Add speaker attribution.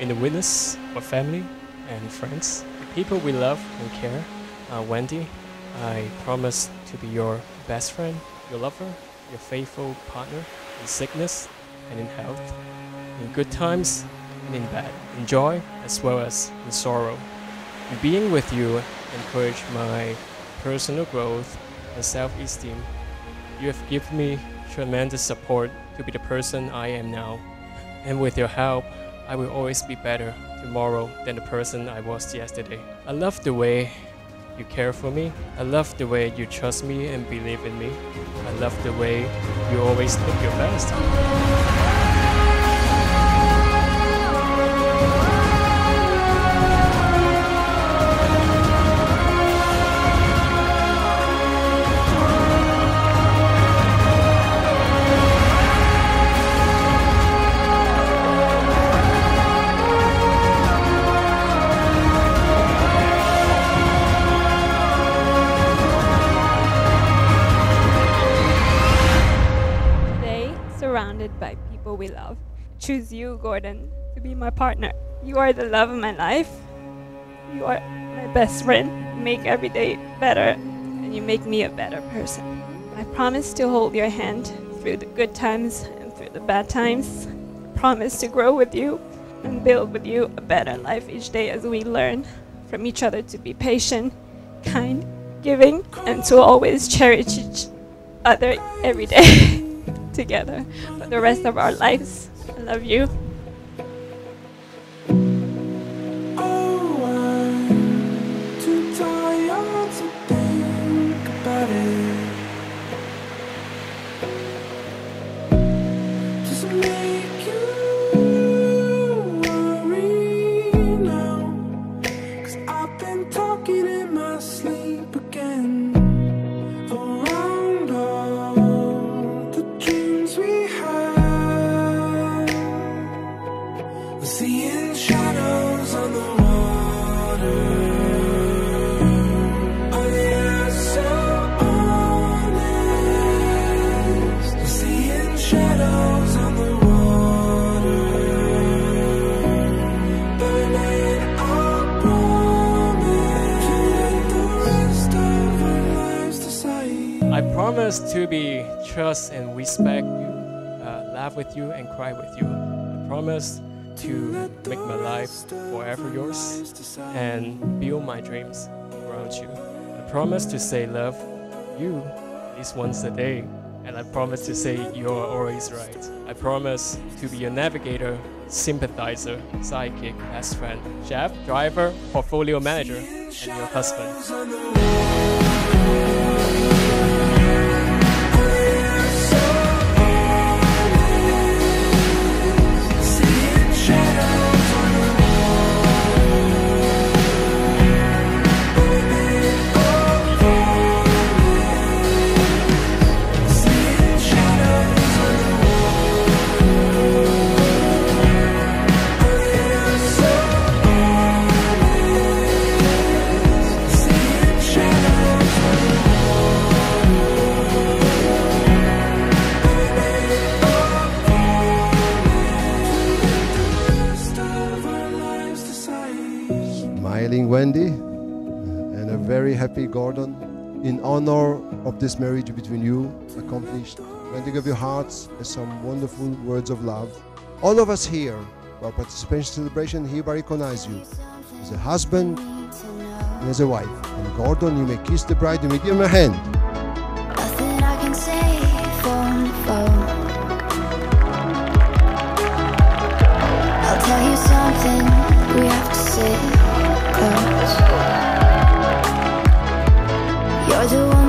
Speaker 1: in the witness of family and friends, the people we love and care. Uh, Wendy, I promise to be your best friend, your lover, your faithful partner in sickness and in health, in good times and in bad, in joy as well as in sorrow. In being with you encourage my personal growth and self-esteem. You have given me tremendous support to be the person I am now. And with your help, I will always be better tomorrow than the person I was yesterday. I love the way you care for me. I love the way you trust me and believe in me. I love the way you always look your best.
Speaker 2: We love, choose you, Gordon, to be my partner. You are the love of my life. You are my best friend. You make every day better, and you make me a better person. I promise to hold your hand through the good times and through the bad times. I promise to grow with you and build with you a better life each day as we learn from each other to be patient, kind, giving, and to always cherish each other every day together for the rest of our lives. I love you.
Speaker 3: Oh, I'm too tired promise to
Speaker 1: be trust and respect you, uh, laugh with you and cry with you. I promise to make my life forever yours and build my dreams around you. I promise to say love you at least once a day. And I promise to say you're always right. I promise to be your navigator, sympathizer, sidekick, best friend, chef, driver, portfolio manager, and your husband.
Speaker 4: Smiling Wendy and a very happy Gordon. In honor of this marriage between you accomplished, Wendy give your hearts some wonderful words of love. All of us here, our participation celebration, hereby recognize you as a husband and as a wife. And Gordon, you may kiss the bride, you may give him a hand.
Speaker 5: I'll tell you something we have to say. You're the one